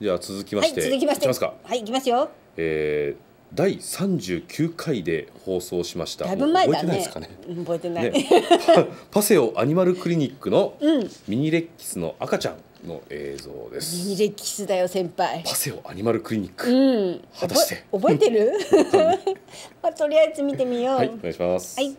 じゃあ続きまはいして、続きまして。いきますか、はい行きますよ。えー、第39回で放送しました。だいぶ前だね。覚えてないですかね。うん覚えてない、ね。パ パセオアニマルクリニックのうん。ミニレッキスの赤ちゃんの映像でミニすレッキスだよ先輩。パセオアニマルクリニック、うん。果たして。覚え覚えてる？まあとりあえず見てみよう。はいお願いします、はい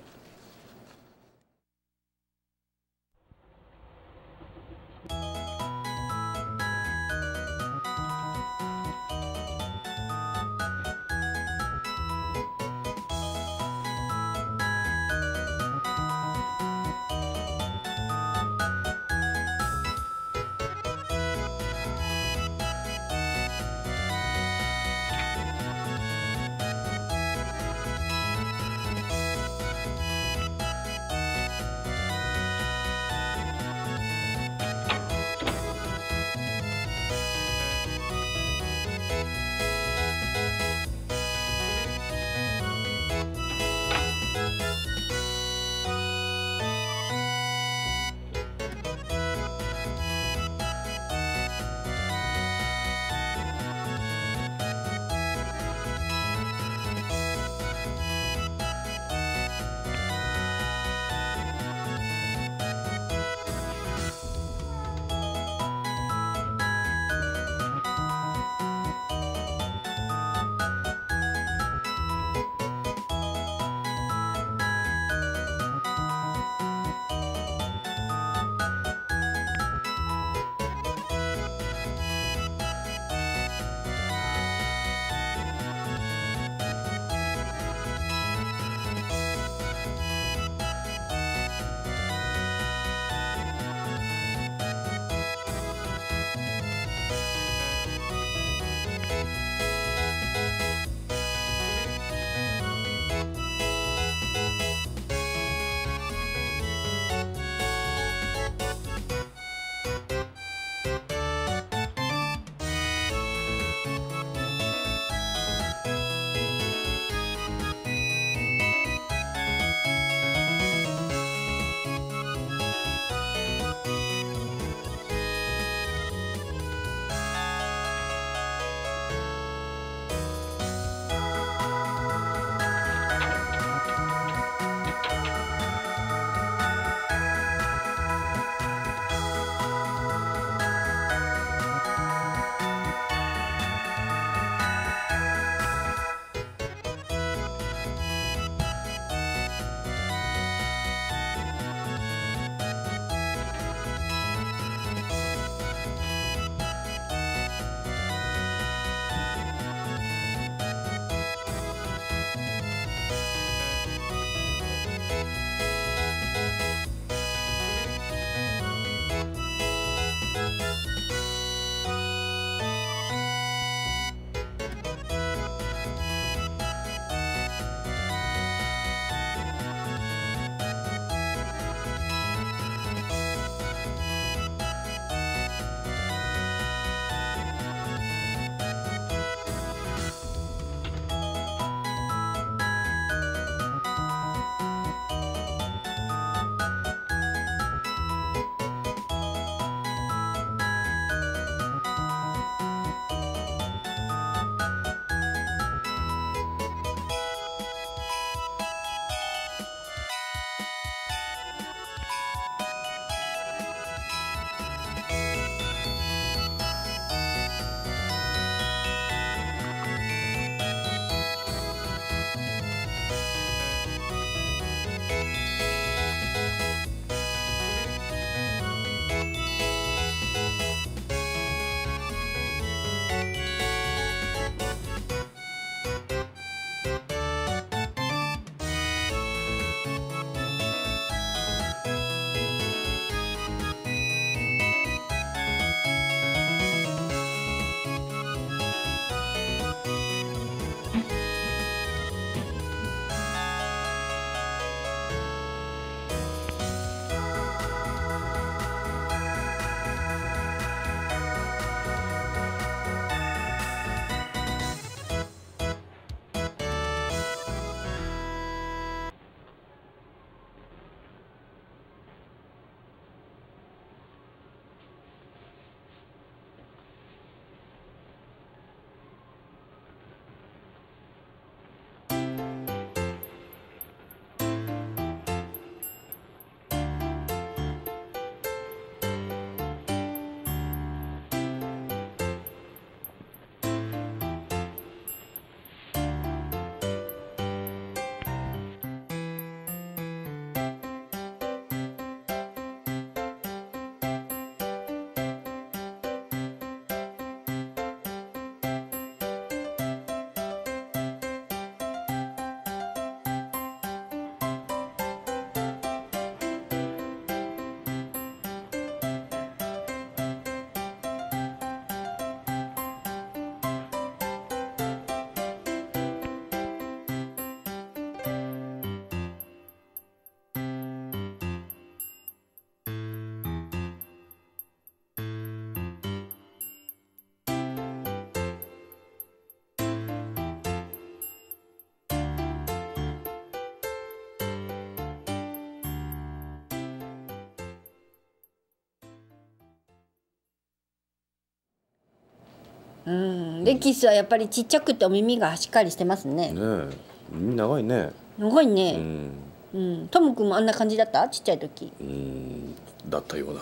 うん。レキスはやっぱりちっちゃくてお耳がしっかりしてますね。ねえ。耳長いね。長いうねん。うん。トム君もあんな感じだった？ちっちゃい時。うん。だったような。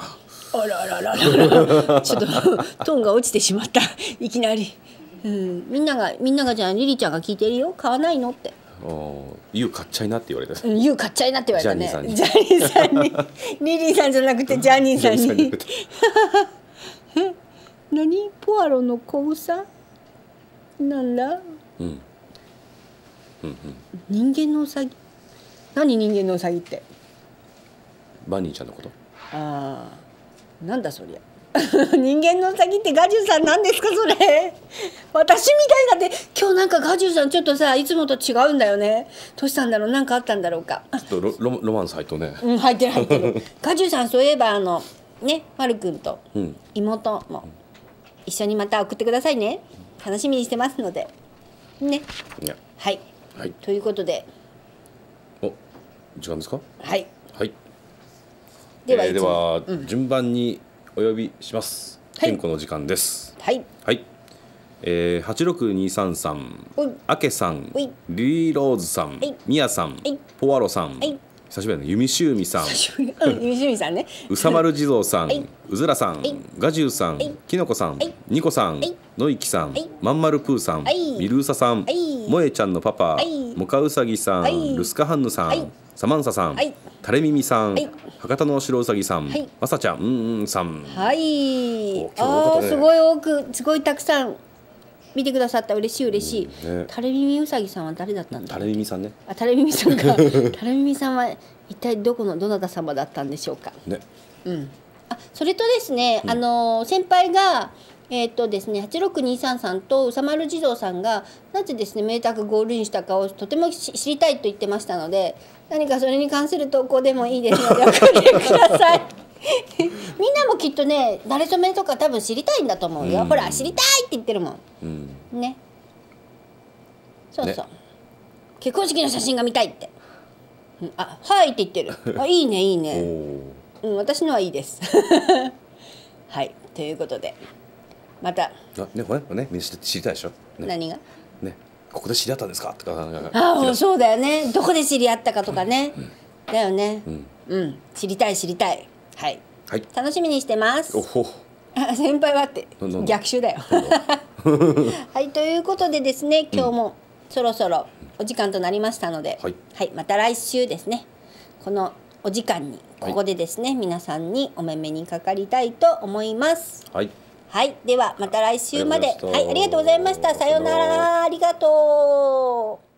あらあらあらあら。ちょっとトーンが落ちてしまった。いきなり、うん、みんながみんながじゃあリリちゃんが聞いてるよ。買わないのって。あー。家買っちゃいなって言われた。うん、買っちゃいなって言われたね。ジャニージャニーさんに、リリーさんじゃなくてジャニーさんに何？ポアロの子さなんだうん。うんうん。人間のウサギ何人間のウサギって？バニーちゃんのこと？ああなんだそりゃ。人間のウサギってガジュさんなんですか？それ。私みたいだって。今日なんかガジュさんちょっとさいつもと違うんだよね。どうしたんだろう？なんかあったんだろうか。ちょっとロロロマンス入っとね。うん入ってる入ってる。ガジュさんそういえばあのねまるくんとうん。妹も一緒にまた送ってくださいね。楽しみにしてますので。ね。はい。はい。ということで。お時間ですか？はい。はい。では、えーでは、順番にお呼びします。はい。健康の時間です。はい。はい、えー、86233おい。あけさん。リリーローズさん。い。みやさん。い。ポワロさん。い久しぶりだね。弓しゅうみさんうんゆしみさんね。うさまる地蔵さん。はい。うずらさん。い。ガジュウさん。い。きのこさん。い。にこさん。い。のいきさん。い。まんまるぷーさん。はい。みるうささん。はい。もえちゃんのパパ。はい。もかうさぎさはい。んルスカハンヌさはい。んサマンサさん。はい。タレミミさん。はい。博多の白うさぎさん。はい。まさちゃん。うんうんさん。はい。ね。あすごい多くすごいたくさん見てくださった嬉しい嬉しい、うんね。タレミミウサギさんは誰だったんだタレミミさんね。あタレミミさんかタレミミさんは一体どこのどなた様だったんでしょうか？ね。うん、あそれとですね、あの先輩がえっ、とですね86233とうさまる児童さんがなぜですね明卓ゴールインしたかをとてもし知りたいと言ってましたので何かそれに関する投稿でもいいですので送ってくださいみんなもきっとね慣れ初めとか多分知りたいんだと思うよ、うん。ほら知りたいって言ってるもうん。んね。そうそう、ね。結婚式の写真が見たいって、うん。あはいって言ってる。あいいねいいおね。おうん、私のはいいです。はい、ということで、また、あねこれねみんな知りたいでしょ？ね。何が？ね。ここで知り合ったんですか？とかああ、そうだよね。どこで知り合ったかとかね。だよね。うん。うん、知りたい、知りたい。はい、はい楽しみにしてますお。ほ あ先輩はって逆襲だよ。はい、ということでですね、今日もそろそろお時間となりましたので、はいまた来週ですね。このお時間にはいここでですね、皆さんにお目目にかかりたいと思います。はいはい、ではまた来週まで。ありがとうございましたはい、ありがとうございました。さようなら。ありがとう。